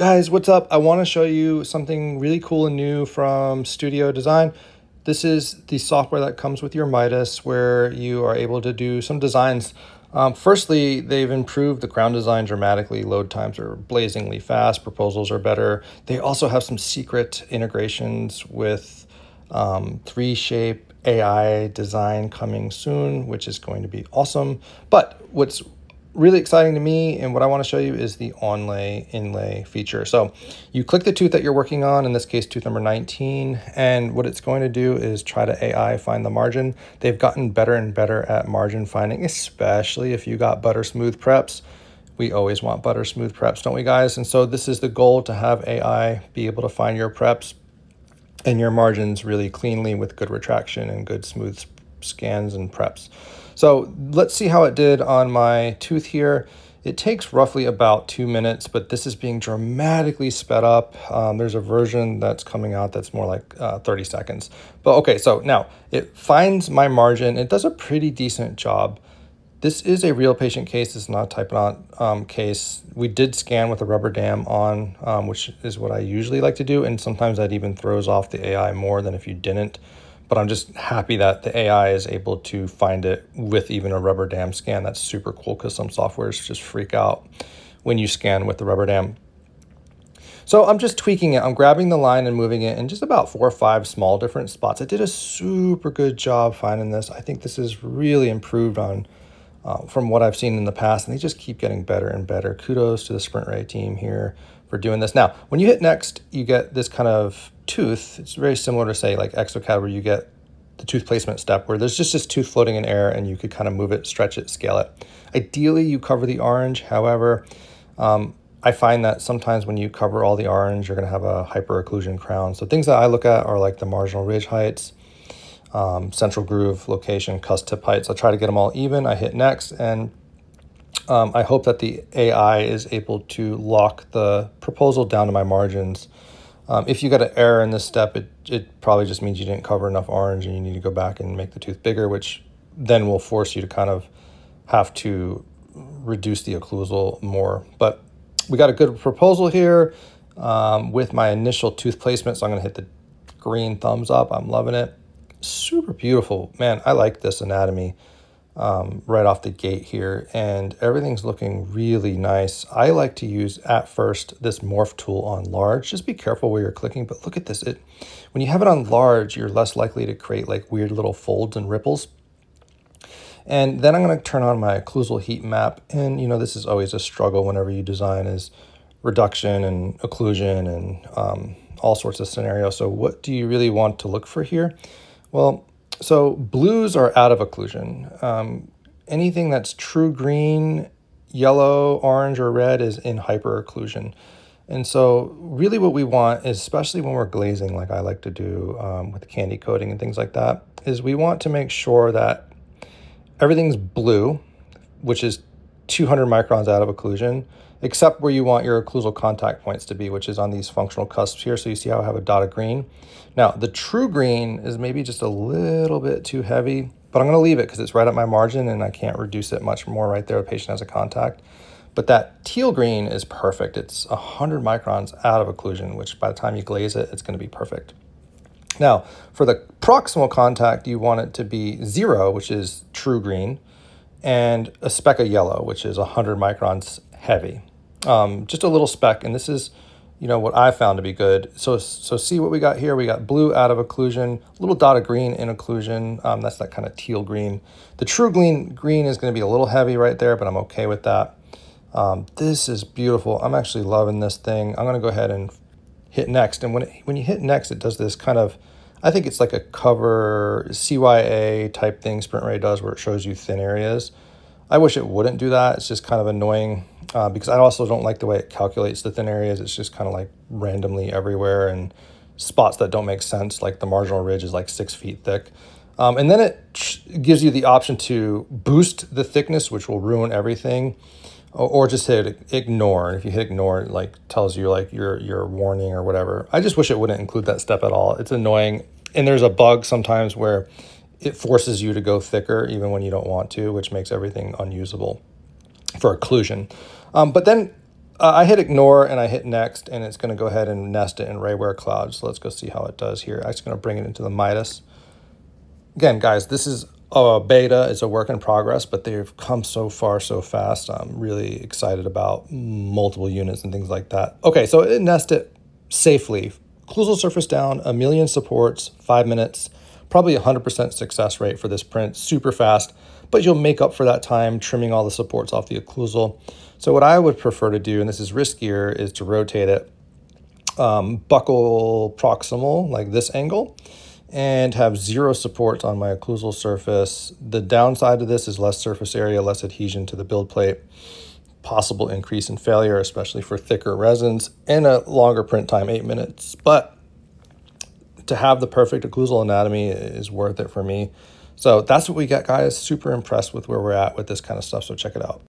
Guys, what's up? I want to show you something really cool and new from Studio Design. This is the software that comes with your Midas where you are able to do some designs. Um, firstly, they've improved the crown design dramatically. Load times are blazingly fast, proposals are better. They also have some secret integrations with um, 3Shape AI design coming soon, which is going to be awesome. But what's really exciting to me and what I want to show you is the onlay inlay feature. So you click the tooth that you're working on, in this case tooth number 19, and what it's going to do is try to AI find the margin. They've gotten better and better at margin finding, especially if you got butter smooth preps. We always want butter smooth preps, don't we guys? And so this is the goal to have AI be able to find your preps and your margins really cleanly with good retraction and good smooth scans and preps. So let's see how it did on my tooth here. It takes roughly about two minutes, but this is being dramatically sped up. Um, there's a version that's coming out that's more like uh, 30 seconds. But okay, so now it finds my margin. It does a pretty decent job. This is a real patient case. It's not a type um, case. We did scan with a rubber dam on, um, which is what I usually like to do. And sometimes that even throws off the AI more than if you didn't but I'm just happy that the AI is able to find it with even a rubber dam scan. That's super cool because some softwares just freak out when you scan with the rubber dam. So I'm just tweaking it. I'm grabbing the line and moving it in just about four or five small different spots. I did a super good job finding this. I think this is really improved on uh, from what I've seen in the past, and they just keep getting better and better. Kudos to the SprintRay team here for doing this. Now, when you hit next, you get this kind of tooth. It's very similar to say like exocad where you get the tooth placement step where there's just this tooth floating in air and you could kind of move it, stretch it, scale it. Ideally, you cover the orange. However, um, I find that sometimes when you cover all the orange, you're going to have a hyperocclusion crown. So things that I look at are like the marginal ridge heights, um, central groove location, cusp tip heights. I try to get them all even. I hit next and um, I hope that the AI is able to lock the proposal down to my margins. Um, if you got an error in this step, it, it probably just means you didn't cover enough orange and you need to go back and make the tooth bigger, which then will force you to kind of have to reduce the occlusal more. But we got a good proposal here um, with my initial tooth placement. So I'm going to hit the green thumbs up. I'm loving it. Super beautiful. Man, I like this anatomy um, right off the gate here and everything's looking really nice. I like to use at first this morph tool on large. Just be careful where you're clicking, but look at this. It When you have it on large, you're less likely to create like weird little folds and ripples. And then I'm going to turn on my occlusal heat map. And you know, this is always a struggle whenever you design is reduction and occlusion and um, all sorts of scenarios. So what do you really want to look for here? Well, so blues are out of occlusion. Um, anything that's true green, yellow, orange, or red is in hyperocclusion. And so really what we want, is, especially when we're glazing like I like to do um, with candy coating and things like that, is we want to make sure that everything's blue, which is 200 microns out of occlusion, except where you want your occlusal contact points to be, which is on these functional cusps here. So you see how I have a dot of green. Now, the true green is maybe just a little bit too heavy, but I'm going to leave it because it's right at my margin and I can't reduce it much more right there. The patient has a contact. But that teal green is perfect. It's 100 microns out of occlusion, which by the time you glaze it, it's going to be perfect. Now, for the proximal contact, you want it to be zero, which is true green, and a speck of yellow, which is 100 microns heavy um, just a little speck, and this is, you know, what I found to be good. So, so see what we got here. We got blue out of occlusion, little dot of green in occlusion. Um, that's that kind of teal green. The true green green is going to be a little heavy right there, but I'm okay with that. Um, this is beautiful. I'm actually loving this thing. I'm going to go ahead and hit next. And when, it, when you hit next, it does this kind of, I think it's like a cover CYA type thing SprintRay does where it shows you thin areas. I wish it wouldn't do that. It's just kind of annoying uh, because I also don't like the way it calculates the thin areas. It's just kind of like randomly everywhere and spots that don't make sense, like the marginal ridge is like six feet thick. Um, and then it gives you the option to boost the thickness, which will ruin everything, or, just hit ignore. And if you hit ignore, it like tells you like your your warning or whatever. I just wish it wouldn't include that step at all. It's annoying. And there's a bug sometimes where it forces you to go thicker even when you don't want to, which makes everything unusable for occlusion. Um, but then uh, I hit ignore and I hit next and it's going to go ahead and nest it in Rayware Cloud. So let's go see how it does here. I'm just going to bring it into the Midas. Again, guys, this is a beta. It's a work in progress, but they've come so far so fast. I'm really excited about multiple units and things like that. Okay, so it nested safely. Occlusal surface down, a million supports, five minutes, probably 100% success rate for this print, super fast, but you'll make up for that time trimming all the supports off the occlusal. So what I would prefer to do, and this is riskier, is to rotate it um, buccal proximal, like this angle, and have zero support on my occlusal surface. The downside of this is less surface area, less adhesion to the build plate, possible increase in failure, especially for thicker resins, and a longer print time, eight minutes. But to have the perfect occlusal anatomy is worth it for me. So that's what we got, guys. Super impressed with where we're at with this kind of stuff, so check it out.